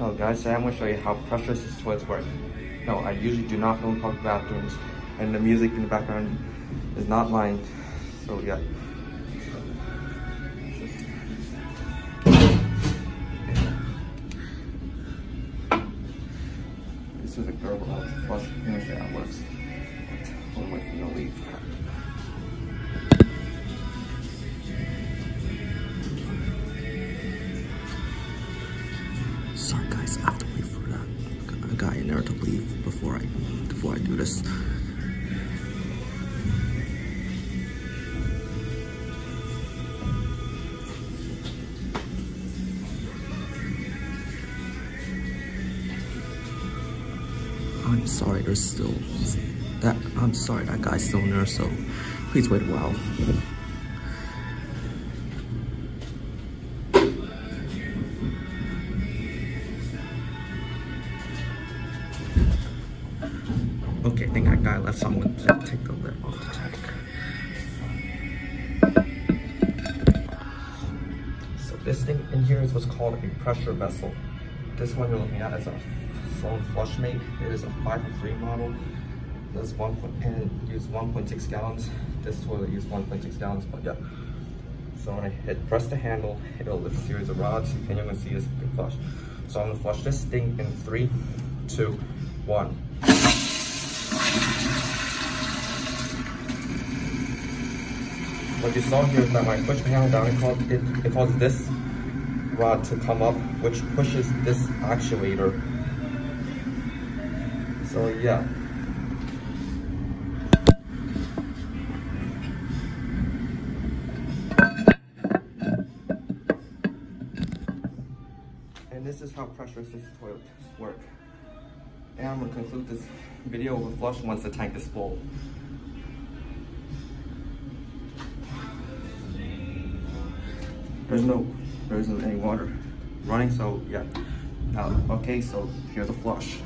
Oh guys, today I'm going to show you how pressure assist toilets work. No, I usually do not film public bathrooms and the music in the background is not mine. So yeah. This is a girl flush. Show you how it works. Hold on, wait, no leave. Sorry guys, I have to wait for that guy in there to leave before I before I do this. I'm sorry, there's still that I'm sorry that guy's still in there, so please wait a while. Okay, I think that guy left, so I'm gonna take the lid off the tank. So this thing in here is what's called a pressure vessel. This one you're looking at is a Sloan Flushmate. It is a 5 3 model. Does one and it uses 1.6 gallons. This toilet uses 1.6 gallons, but yeah. So when I hit press the handle, it'll lift a series of rods, and you're gonna see this flush. So I'm gonna flush this thing in three, two, one. What you saw here is that when I push handle down, it, causes, it, it causes this rod to come up, which pushes this actuator. So yeah. And this is how pressure assisted toilets work. And I'm gonna conclude this video with flush once the tank is full. There's no, there isn't any water running, so yeah. Uh, okay, so here's a flush.